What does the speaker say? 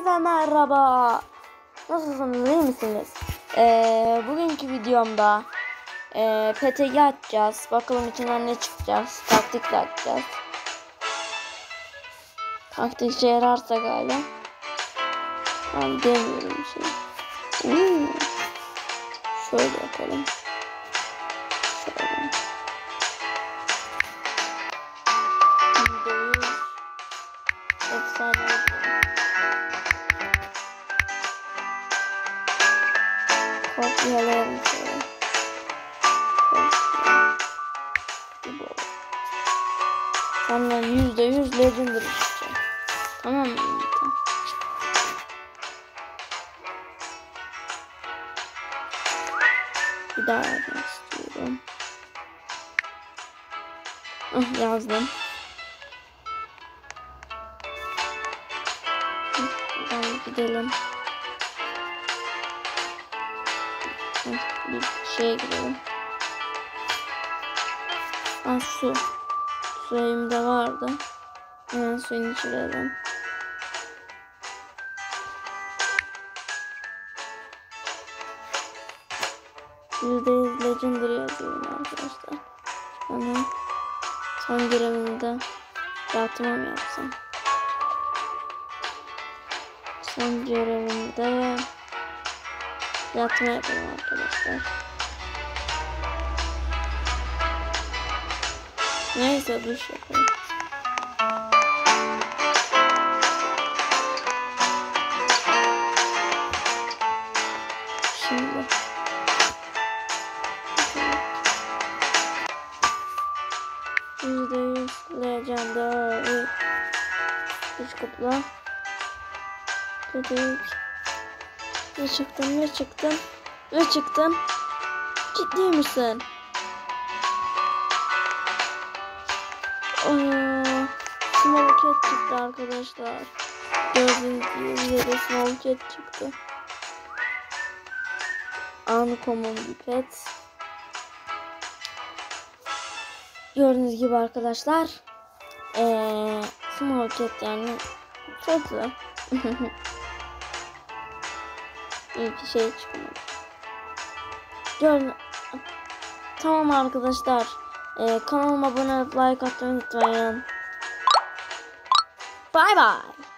Hepinize merhaba. Nasılsınız iyi misiniz? Ee, bugünkü videomda e, PTG açacağız. Bakalım içinden ne çıkacak. Taktikle açacağız. Taktik işe yararsa galiba. Ben demiyorum bir. Hmm. Şöyle yapalım. Şöyle. Kopyalayalım şöyle. Sonra yüzde yüz legendary çıkacak. Tamam mı? Bir daha istiyorum. Ah, yazdım. Buradan gidelim. Bir şeye girelim. Ah su. Su elimde vardı. Hemen suyun içirelim. Yüzde yüz legendary yazıyorum arkadaşlar. Hani son görevimde dağıtıma mı yapsam? Son görevimde yatma yapalım arkadaşlar. Neyse duş yapalım. Şimdi. Yüzde yüz. Dedik. Ve çıktın ve çıktın. Ve çıktın. Ciddi misin? Aa, small cat çıktı arkadaşlar. Gördüğünüz gibi de small cat çıktı. Uncommon bir pet. Gördüğünüz gibi arkadaşlar. Ee, small cat yani çok. İyi bir şey çıkmadı. Gördün. Tamam arkadaşlar. Ee, kanalıma abone olup like atmayı unutmayın. Bay bay.